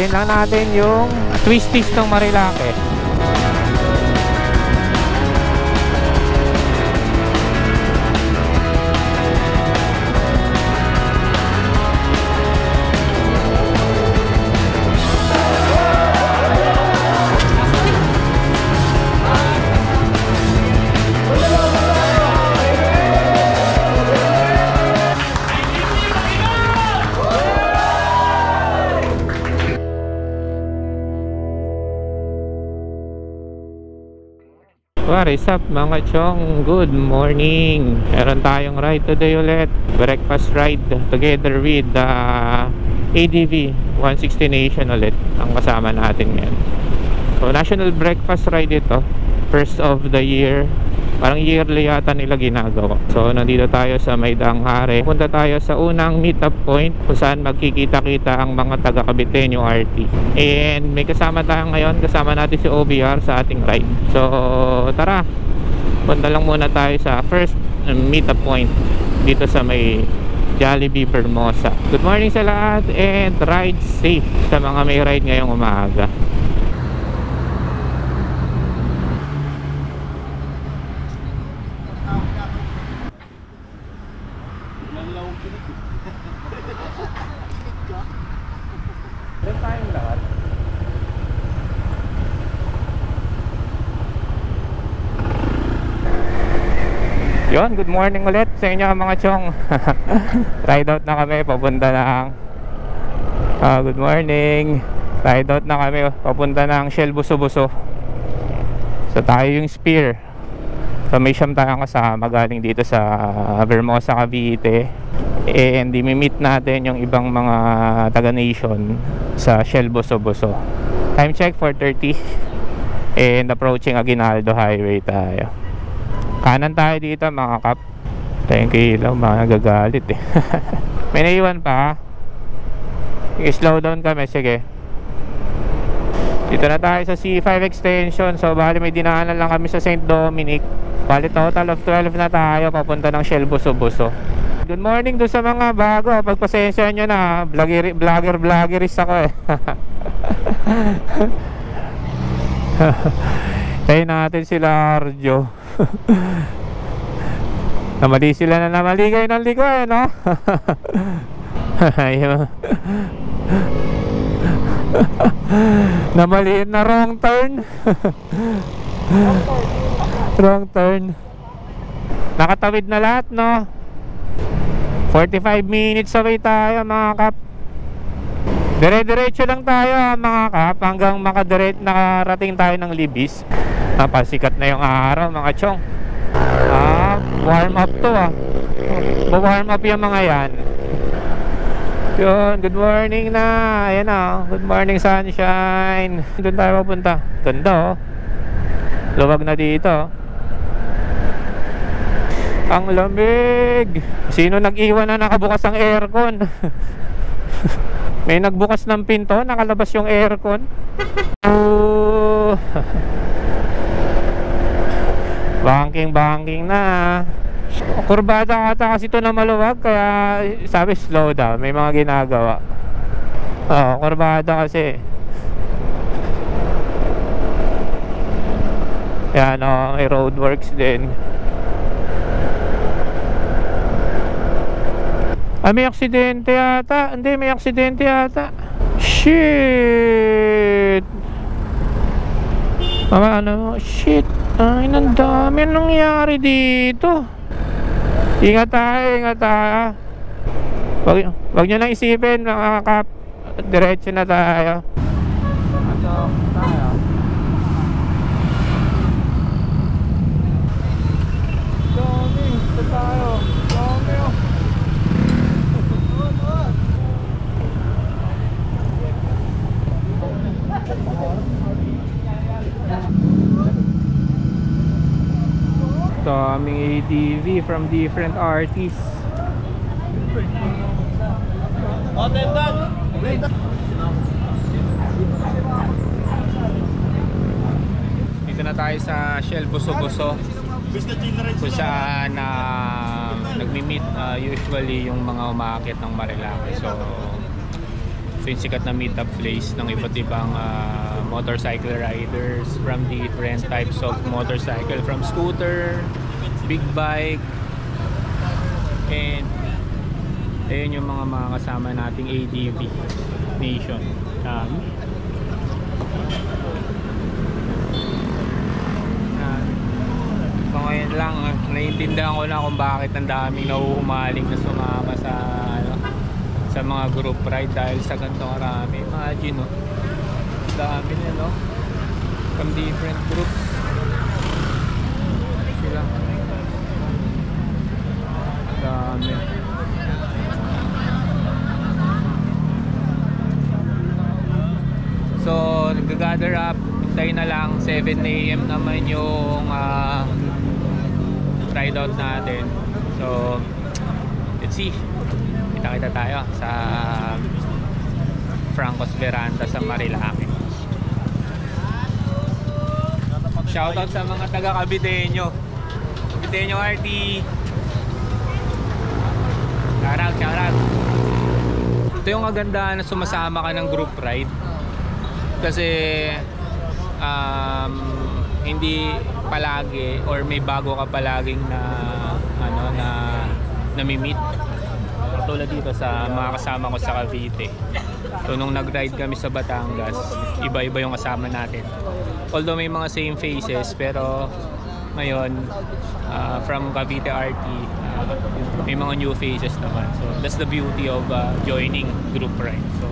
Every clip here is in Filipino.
Enjoyin lang natin yung twisties ng Marilake. What is up mga chong? Good morning! Meron tayong ride today ulit. Breakfast ride together with the ADV 160 Nation ulit ang kasama natin ngayon. So national breakfast ride ito. First of the year. Parang yearly yata nila ginagawa. So nandito tayo sa Maidanghare. Punta tayo sa unang meetup point kung saan magkikita-kita ang mga taga Caviteño RT. And may kasama tayo ngayon. Kasama natin si OBR sa ating ride. So tara. Punta lang muna tayo sa first um, meetup point dito sa may Jollibee Bermosa. Good morning sa lahat and ride safe sa mga may ride ngayong umaga. Yon, good morning ulit sa inyo mga chong. Ride out na kami papunta ng Ah, good morning. Ride out na kami papunta ng Shell Buso-Buso. So tayo yung Spear. So may siyam tayong kasama galing dito sa Vermosa, Cavite. And meet natin yung ibang mga taga-nation sa Shell Buso-Buso. Time check 4.30 and approaching Aguinaldo Highway tayo. Kanan tayo dito mga kap. Thank you ilaw, mga gagalit eh. May naiwan pa. I-slow down kami, sige. Dito na tayo sa C5 extension. So bali may dinaanan lang kami sa St. Dominic. Bali total of 12 na tayo papunta ng Shell Buso-Buso. Good morning doon sa mga bago. Pagpasensya nyo na, vlogger, vlogger, vloggeris ako eh. Tayo natin sila Arjo. namali sila na namaligay ng liko eh, no? Namaliin na wrong turn. wrong turn. Nakatawid na lahat, no? 45 minutes away tayo, mga kap. Dire-diretso lang tayo, mga kap, hanggang makadire nakarating tayo ng Libis. Napasikat na yung araw, mga chong. Ah, warm up to ah. Warm up yung mga yan. Yun, good morning na. Ayan na, good morning sunshine. Doon tayo mapunta. Ganda oh. Luwag na dito. Ang lamig. Sino nag-iwan na nakabukas ang aircon? May nagbukas ng pinto, nakalabas yung aircon. Oh. banking banking na. Kurbada ata kasi ito na maluwag kaya sabi slow down, may mga ginagawa. Oo, kurbada kasi. Yan o, may roadworks din. Ah, may aksidente yata. Hindi, may aksidente yata. Shit! Mga ano, shit. Ay, ang dami ang nangyari dito. Ingat tayo, ingat tayo. Wag, wag nyo nang isipin, mga kap. Diretso na tayo. Ano, tayo. Dami, ito tayo. Dami, oh. Ito aming ATV from different artists. Dito na tayo sa Shell Buso-Buso kung saan uh, nagmi-meet uh, usually yung mga umaakit ng Marilaki. So, So yung sikat na meetup place ng iba't ibang ah, motorcycle riders from different types of motorcycle. From scooter, big bike, and ayun yung mga mga kasama nating ADV Nation. Um, Ah, So ngayon lang, ah, naiintindihan ko na kung bakit ang daming nauhumaling na sumama sa ano, sa mga group ride dahil sa ganito karami. Imagine, no? Dami na, no? From different groups. Sila. Dami. Nag-gather up. Hintay na lang. 7am naman yung ah, ride out natin. So, let's see. Kita-kita tayo sa Francos Veranda sa Marilake. Shoutout sa mga taga Caviteño. Caviteño RT. Shoutout, shoutout. Ito yung kagandahan na sumasama ka ng group ride. Kasi um, hindi palagi or may bago ka palaging na ano na nami-meet. Tulad dito sa mga kasama ko sa Cavite. So nung nag-ride kami sa Batangas, iba-iba yung kasama natin. Although may mga same faces pero ngayon uh, from Cavite RT uh, may mga new faces naman. So that's the beauty of uh, joining group ride. So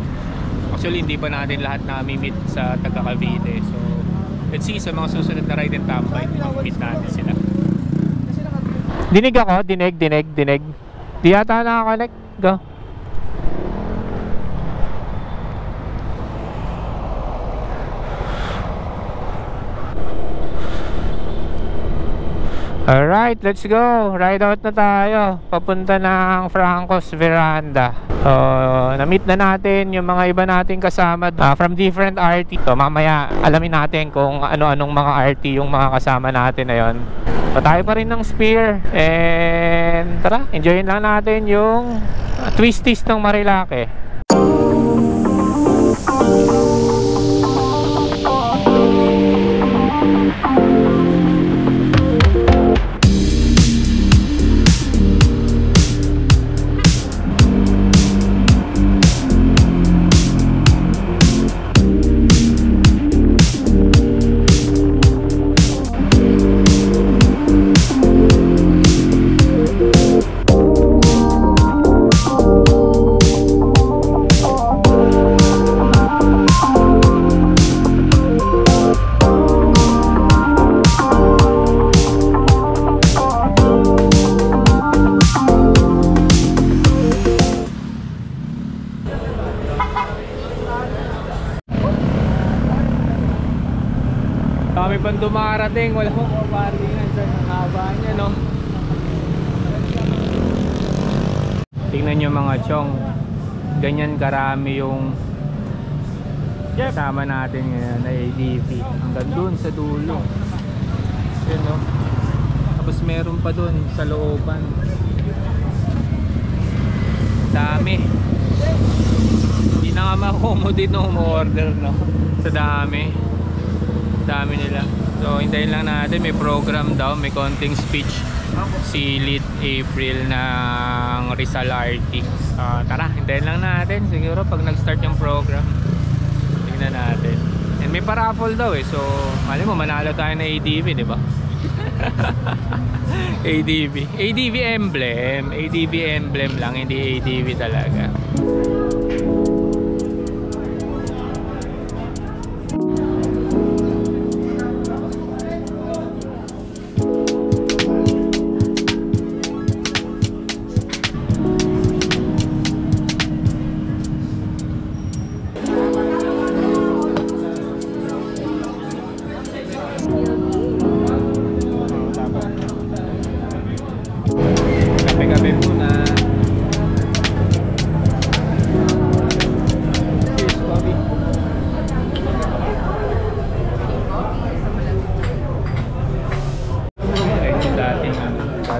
actually hindi pa natin lahat na-meet sa taga Cavite. So let's see sa mga susunod na ride and tambay, meet natin sila. Dinig ako, dinig, dinig, dinig. Di yata nakakonect. Go. Alright, let's go. Ride out na tayo. Papunta ng Francos Veranda. So, na-meet na natin yung mga iba nating kasama ah, from different RT. So, mamaya alamin natin kung ano-anong mga RT yung mga kasama natin na yun. So, tayo pa rin ng Spear. And tara, enjoyin lang natin yung ah, twisties ng Marilake. Kami pang dumarating, wala pong parkingan sa haba niya, no? Tingnan nyo mga chong, ganyan karami yung kasama natin ngayon na ADV. Hanggang dun sa dulo. Yun, no? Tapos meron pa dun sa looban. Dami. Hindi na nga ma-accommodate no order no? Sa dami dami nila. So hintayin lang natin. May program daw. May konting speech si Lit April ng Rizal RT Ah, tara. Hintayin lang natin. Siguro pag nag start yung program tingnan natin. And may paraffle daw eh. So mali mo manalo tayo na ADV ba? ADV ADV emblem. ADV emblem lang. Hindi ADV talaga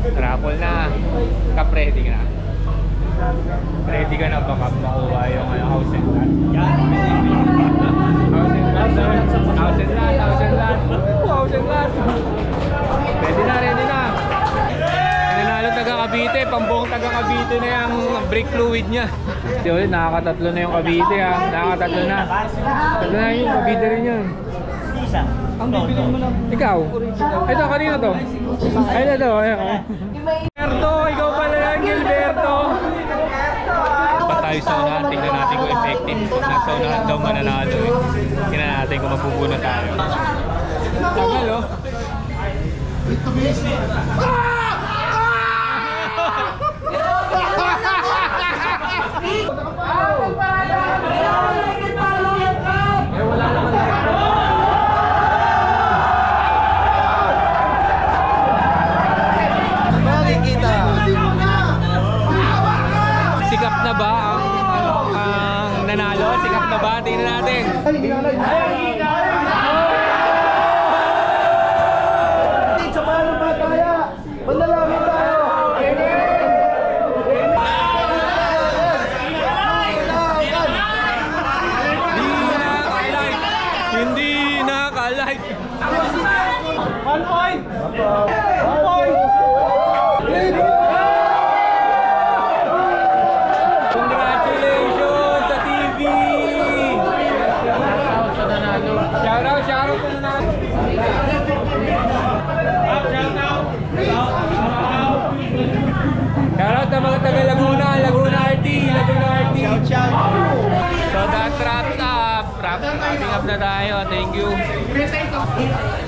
Raffle na. Ka na. Ready ka na ba kap makuha yung ano, house and lot? House and lot. House and lot. House and. Woo, House and lot. Ready na, ready na. Nanalo taga Cavite, pambuong taga Cavite na yung brake fluid niya. Yun, nakakatatlo na yung Cavite ha. Nakakatatlo na. Tatlo na yun, Cavite rin yun. Ang bibili mo lang. Ikaw? Ito, kanino to? Ay, ito, ayun. oh. Gilberto, ikaw pala yan, Gilberto. Pa tayo sa unahan, tingnan natin kung effective. Nasa unahan daw mananalo eh. Tingnan natin kung mapupuno tayo. Tagal oh. Sikap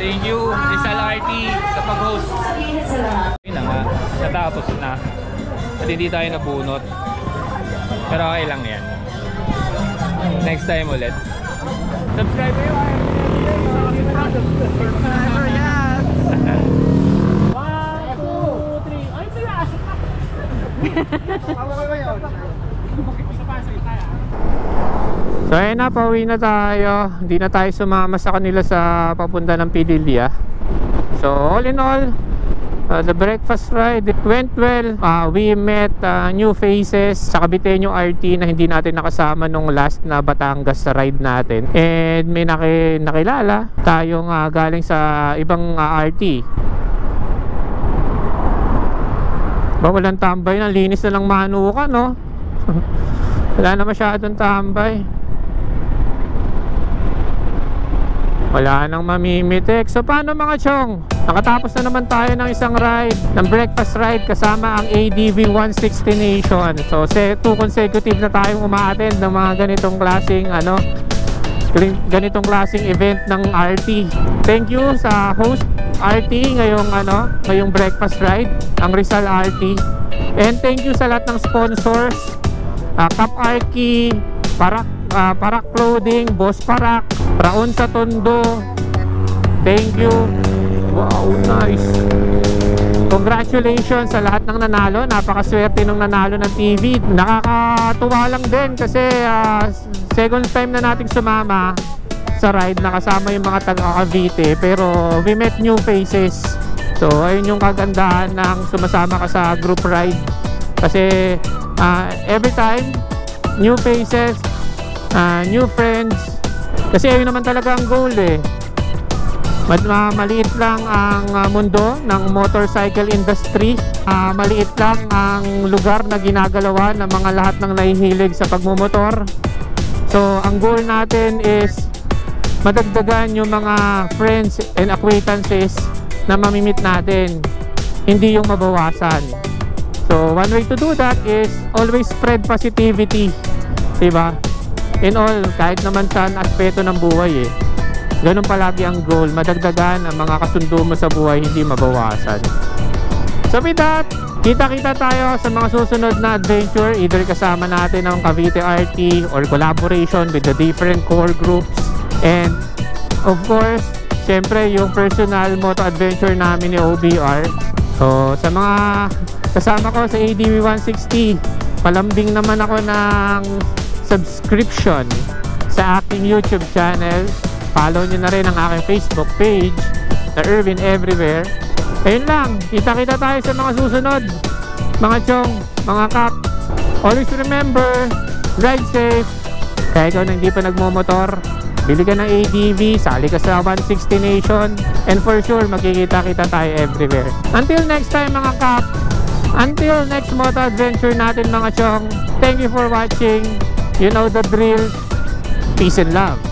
Thank you, Rizal RT sa pag-host. Yun na nga, natapos na. At hindi tayo nabunot. Pero okay lang yan. Next time ulit. Subscribe kayo. So ayun na, pauwi na tayo. Hindi na tayo sumama sa kanila sa papunta ng Pidilya. So all in all, uh, the breakfast ride went well. Uh, we met uh, new faces sa Caviteño RT na hindi natin nakasama nung last na Batangas sa ride natin. And may naki, nakilala tayong uh, galing sa ibang uh, RT. Ba walang tambay na linis na lang manuka no? Wala na masyadong tambay. Wala nang mamimitik. So paano mga chong? Nakatapos na naman tayo ng isang ride, ng breakfast ride kasama ang ADV 160 Nation. So two consecutive na tayong umaattend ng mga ganitong klaseng ano, ganitong klaseng event ng RT. Thank you sa host RT ngayong ano, ngayong breakfast ride, ang Rizal RT. And thank you sa lahat ng sponsors, uh, Cap Arki, Parak, uh, Parak Clothing, Boss Parak, Raon sa Tondo. Thank you. Wow, nice. Congratulations sa lahat ng nanalo. Napakaswerte nung nanalo ng TV. Nakakatuwa lang din kasi uh, second time na nating sumama sa ride nakasama yung mga taga Cavite pero we met new faces. So ayun yung kagandahan ng sumasama ka sa group ride. Kasi uh, every time new faces, uh, new friends. Kasi ayun naman talaga ang goal eh. Ma- maliit lang ang uh, mundo ng motorcycle industry. Uh, maliit lang ang lugar na ginagalawa ng mga lahat ng nahihilig sa pagmumotor. So, ang goal natin is madagdagan yung mga friends and acquaintances na mamimit natin. Hindi yung mabawasan. So, one way to do that is always spread positivity. Diba? In all, kahit naman saan aspeto ng buhay eh. Ganun palagi ang goal, madagdagan ang mga kasundo mo sa buhay, hindi mabawasan. So with that, kita-kita tayo sa mga susunod na adventure, either kasama natin ang Cavite RT or collaboration with the different core groups. And of course, syempre yung personal moto adventure namin ni OBR. So sa mga kasama ko sa ADV 160, palambing naman ako ng subscription sa aking YouTube channel. Follow nyo na rin ang aking Facebook page na Irvin Everywhere. Ayun lang, kita-kita tayo sa mga susunod. Mga chong, mga kap. Always remember, ride safe. Kaya ikaw na hindi pa nagmumotor, bili ka ng ADV, sali ka sa 160 Nation, and for sure, magkikita-kita tayo everywhere. Until next time mga kap, until next moto adventure natin mga chong, thank you for watching. You know the drill. Peace and love.